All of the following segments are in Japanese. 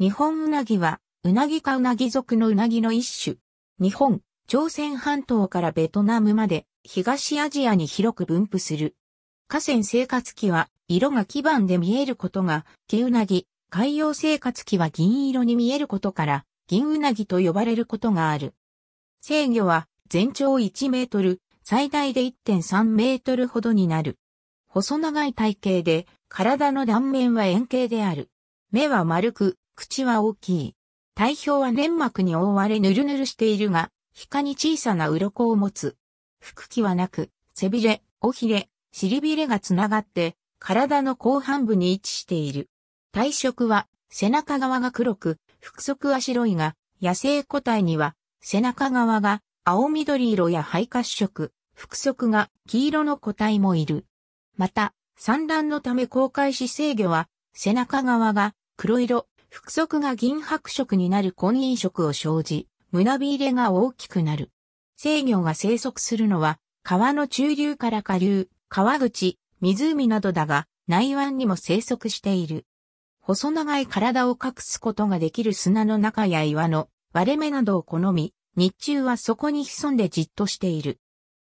日本うなぎは、うなぎかうなぎ属のうなぎの一種。日本、朝鮮半島からベトナムまで東アジアに広く分布する。河川生活期は色が基盤で見えることが木うなぎ、海洋生活期は銀色に見えることから銀うなぎと呼ばれることがある。制御は全長1メートル、最大で1.3メートルほどになる。細長い体型で体の断面は円形である。目は丸く、口は大きい。体表は粘膜に覆われぬるぬるしているが、皮下に小さな鱗を持つ。腹気はなく、背びれ、尾ひれ、尻びれがつながって、体の後半部に位置している。体色は、背中側が黒く、腹側は白いが、野生個体には、背中側が青緑色や肺褐色、腹側が黄色の個体もいる。また、産卵のため公開し制御は、背中側が黒色、腹側が銀白色になる婚姻色を生じ、胸びれが大きくなる。制御が生息するのは、川の中流から下流、川口、湖などだが、内湾にも生息している。細長い体を隠すことができる砂の中や岩の割れ目などを好み、日中はそこに潜んでじっとしている。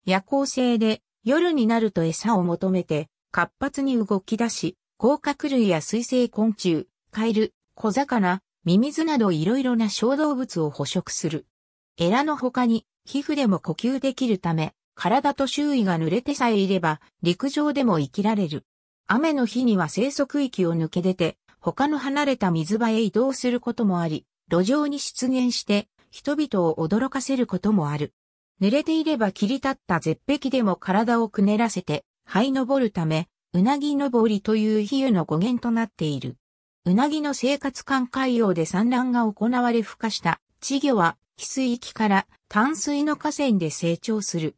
夜行性で夜になると餌を求めて活発に動き出し、甲殻類や水生昆虫、カエル、小魚、ミミズなどいろいろな小動物を捕食する。エラの他に皮膚でも呼吸できるため、体と周囲が濡れてさえいれば陸上でも生きられる。雨の日には生息域を抜け出て、他の離れた水場へ移動することもあり、路上に出現して人々を驚かせることもある。濡れていれば切り立った絶壁でも体をくねらせて、這い登るため、うなぎ登りという比喩の語源となっている。うなぎの生活管海洋で産卵が行われ孵化した稚魚は、翡水域から淡水の河川で成長する。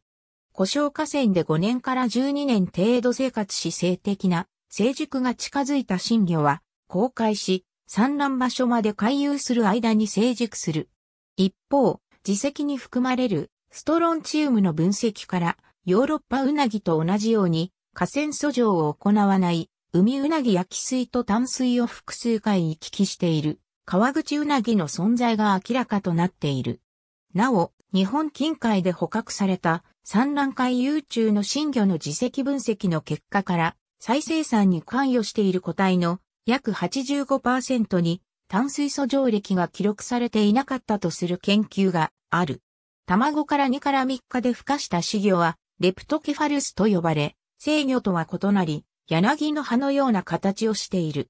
故障河川で5年から12年程度生活し性的な成熟が近づいた新魚は、公開し、産卵場所まで回遊する間に成熟する。一方、自石に含まれるストロンチウムの分析から、ヨーロッパウナギと同じように河川遡上を行わない海うなぎや汽水と淡水を複数回行き来している川口うなぎの存在が明らかとなっている。なお、日本近海で捕獲された産卵海遊中の新魚の自石分析の結果から再生産に関与している個体の約85%に淡水素上歴が記録されていなかったとする研究がある。卵から2から3日で孵化した死魚はレプトケファルスと呼ばれ、制御とは異なり、柳の葉のような形をしている。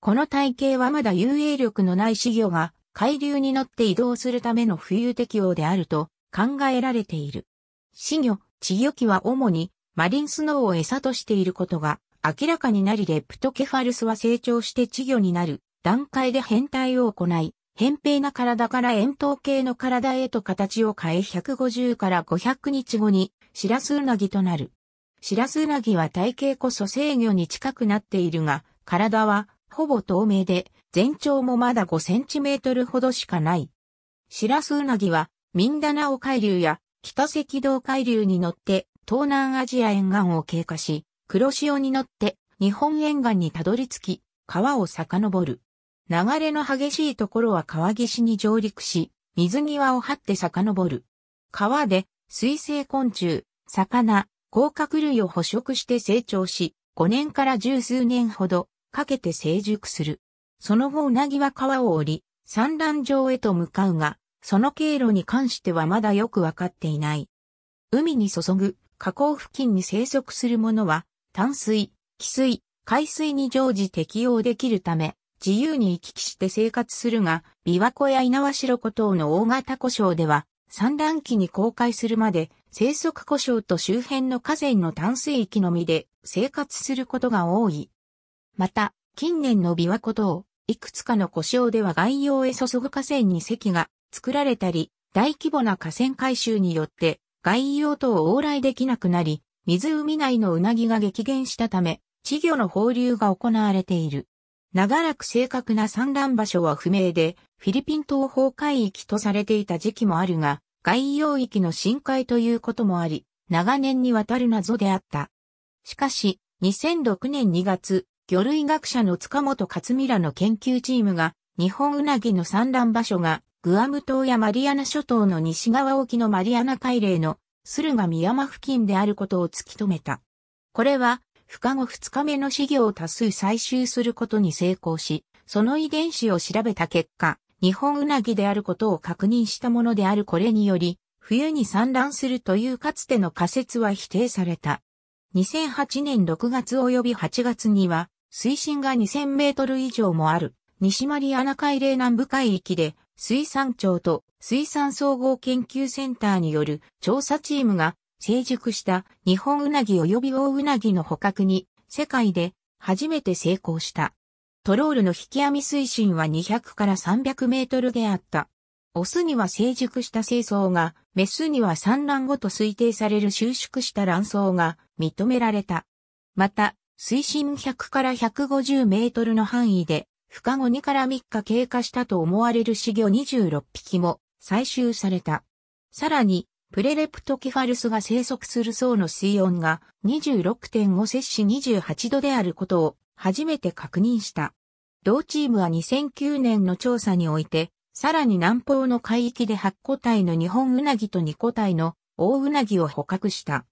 この体型はまだ遊泳力のない死魚が海流に乗って移動するための浮遊適応であると考えられている。死魚、稚魚機は主にマリンスノーを餌としていることが明らかになりレプトケファルスは成長して稚魚になる段階で変態を行い、扁平な体から円筒形の体へと形を変え150から500日後にシラスウナギとなる。シラスウナギは体型こそ制御に近くなっているが、体はほぼ透明で、全長もまだ5センチメートルほどしかない。シラスウナギは、ミンダナオ海流や北赤道海流に乗って東南アジア沿岸を経過し、黒潮に乗って日本沿岸にたどり着き、川を遡る。流れの激しいところは川岸に上陸し、水際を張って遡る。川で水生昆虫、魚、甲殻類を捕食して成長し、5年から十数年ほどかけて成熟する。その後うなぎは川を降り、産卵場へと向かうが、その経路に関してはまだよくわかっていない。海に注ぐ河口付近に生息するものは、淡水、汽水、海水に常時適応できるため、自由に行き来して生活するが、琵琶湖や猪苗代湖等の大型湖礁では、産卵期に公開するまで生息故障と周辺の河川の淡水域のみで生活することが多い。また、近年の琵琶湖等、いくつかの故障では外洋へ注ぐ河川に堰が作られたり、大規模な河川改修によって外洋等往来できなくなり、湖内のうなぎが激減したため、稚魚の放流が行われている。長らく正確な産卵場所は不明で、フィリピン島崩壊域とされていた時期もあるが、外洋域の深海ということもあり、長年にわたる謎であった。しかし、2006年2月、魚類学者の塚本勝美らの研究チームが、日本うなぎの産卵場所がグアム島やマリアナ諸島の西側沖のマリアナ海嶺の駿河美山付近であることを突き止めた。これは、孵化後2日目の飼料を多数採集することに成功し、その遺伝子を調べた結果、日本うなぎであることを確認したものであるこれにより、冬に産卵するというかつての仮説は否定された。2008年6月及び8月には、水深が2000メートル以上もある、西マリアナ海嶺南部海域で、水産庁と水産総合研究センターによる調査チームが成熟した日本うなぎ及び大うなぎの捕獲に世界で初めて成功した。トロールの引き網水深は200から300メートルであった。オスには成熟した清掃が、メスには産卵後と推定される収縮した卵巣が認められた。また、水深100から150メートルの範囲で、孵化後2から3日経過したと思われる死魚26匹も採集された。さらに、プレレプトケファルスが生息する層の水温が26.5摂氏28度であることを初めて確認した。同チームは2009年の調査において、さらに南方の海域で8個体の日本ウナギと2個体の大ウナギを捕獲した。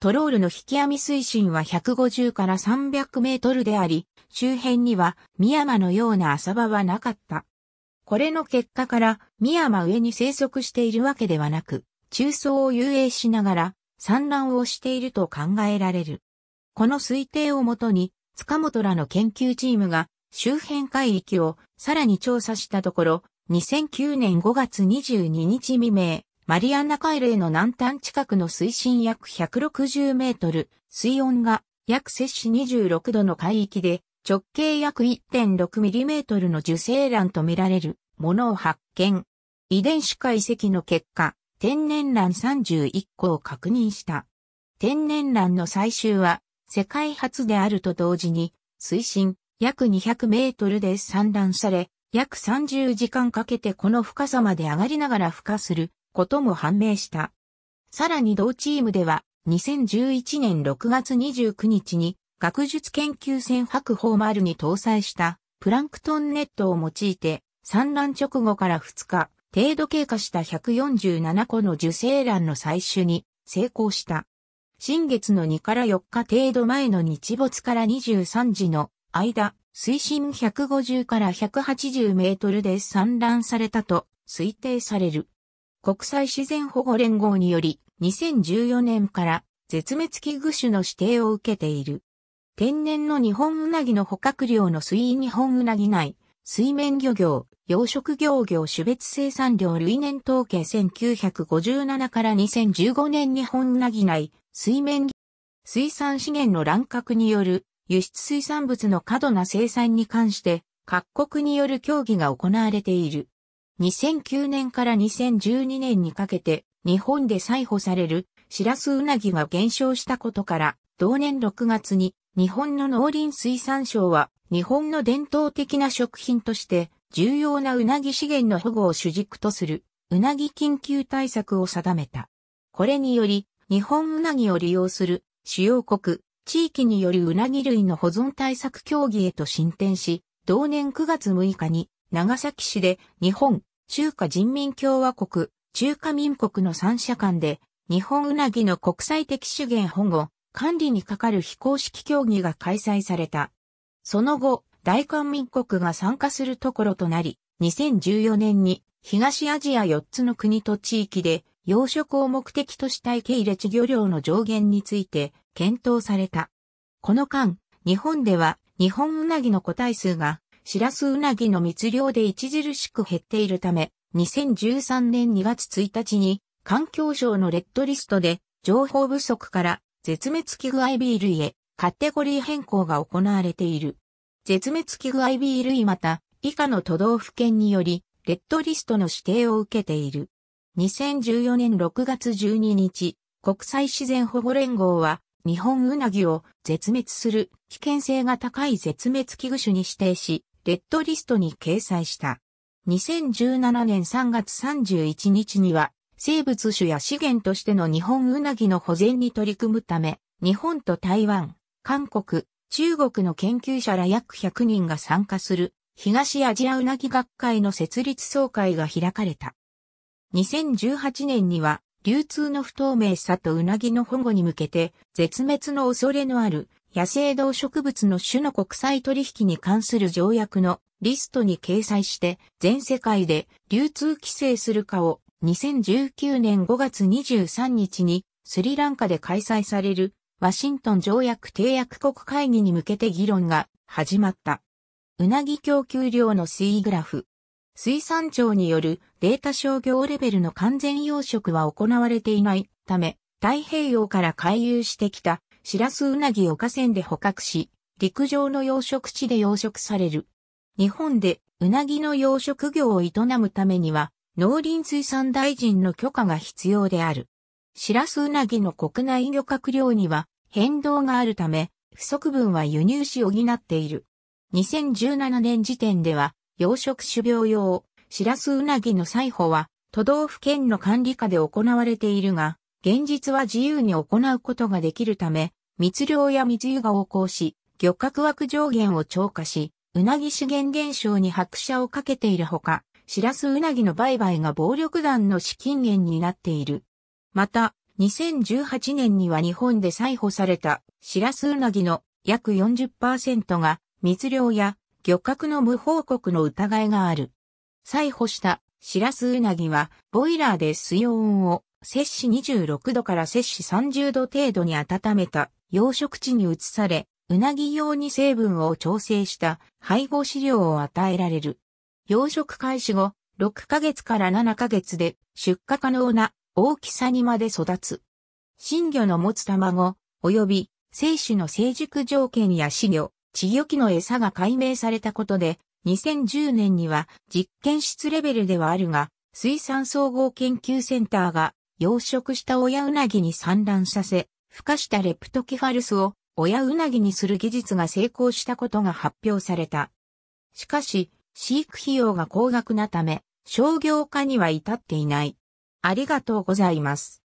トロールの引き網水深は150から300メートルであり、周辺にはミヤマのような浅場はなかった。これの結果からミヤマ上に生息しているわけではなく、中層を遊泳しながら産卵をしていると考えられる。この推定をもとに、塚本らの研究チームが周辺海域をさらに調査したところ、2009年5月22日未明、マリアンナ海嶺の南端近くの水深約160メートル、水温が約摂氏26度の海域で直径約1.6ミリメートルの受精卵とみられるものを発見。遺伝子解析の結果、天然卵31個を確認した。天然卵の採集は世界初であると同時に水深約200メートルで産卵され、約30時間かけてこの深さまで上がりながら孵化することも判明した。さらに同チームでは2011年6月29日に学術研究船白鵬丸に搭載したプランクトンネットを用いて産卵直後から2日程度経過した147個の受精卵の採取に成功した。新月の2から4日程度前の日没から23時の間、水深150から180メートルで産卵されたと推定される。国際自然保護連合により2014年から絶滅危惧種の指定を受けている。天然の日本ウナギの捕獲量の水位日本ウナギ内、水面漁業、養殖業業種別生産量類年統計1957から2015年日本ウナギ内、水面水産資源の乱獲による輸出水産物の過度な生産に関して各国による協議が行われている。2009年から2012年にかけて日本で採捕されるシラスウナギが減少したことから同年6月に日本の農林水産省は日本の伝統的な食品として重要なうなぎ資源の保護を主軸とするうなぎ緊急対策を定めた。これにより日本うなぎを利用する主要国地域によるうなぎ類の保存対策協議へと進展し、同年9月6日に長崎市で日本中華人民共和国中華民国の三者間で日本うなぎの国際的資源保護管理にかかる非公式協議が開催された。その後、大韓民国が参加するところとなり、2014年に東アジア4つの国と地域で養殖を目的とした受け入れ地漁量の上限について検討された。この間、日本では日本うなぎの個体数がシラスウナギの密漁で著しく減っているため、2013年2月1日に環境省のレッドリストで情報不足から絶滅危惧 IB 類へカテゴリー変更が行われている。絶滅危惧 IB 類また以下の都道府県によりレッドリストの指定を受けている。2014年6月12日、国際自然保護連合は日本ウナギを絶滅する危険性が高い絶滅危惧種に指定し、レッドリストに掲載した。2017年3月31日には、生物種や資源としての日本ウナギの保全に取り組むため、日本と台湾、韓国、中国の研究者ら約100人が参加する東アジアうなぎ学会の設立総会が開かれた。2018年には流通の不透明さとうなぎの保護に向けて絶滅の恐れのある野生動植物の種の国際取引に関する条約のリストに掲載して全世界で流通規制するかを2019年5月23日にスリランカで開催されるワシントン条約締約国会議に向けて議論が始まった。うなぎ供給量の推移グラフ。水産庁によるデータ商業レベルの完全養殖は行われていないため、太平洋から回遊してきたシラスウナギを河川で捕獲し、陸上の養殖地で養殖される。日本でうなぎの養殖業を営むためには、農林水産大臣の許可が必要である。シラスウナギの国内漁獲量には変動があるため、不足分は輸入し補っている。2017年時点では、養殖種苗用、シラスウナギの採捕は、都道府県の管理下で行われているが、現実は自由に行うことができるため、密漁や密輸が横行し、漁獲枠上限を超過し、うなぎ資源減少に拍車をかけているほか、シラスウナギの売買が暴力団の資金源になっている。また、2018年には日本で採捕されたシラスウナギの約40%が密漁や漁獲の無報告の疑いがある。採捕したシラスウナギはボイラーで水温を摂氏26度から摂氏30度程度に温めた養殖地に移され、うなぎ用に成分を調整した配合飼料を与えられる。養殖開始後、6ヶ月から7ヶ月で出荷可能な大きさにまで育つ。新魚の持つ卵、及び生種の成熟条件や飼料、稚魚機の餌が解明されたことで、2010年には実験室レベルではあるが、水産総合研究センターが養殖した親うなぎに産卵させ、孵化したレプトキファルスを親うなぎにする技術が成功したことが発表された。しかし、飼育費用が高額なため、商業化には至っていない。ありがとうございます。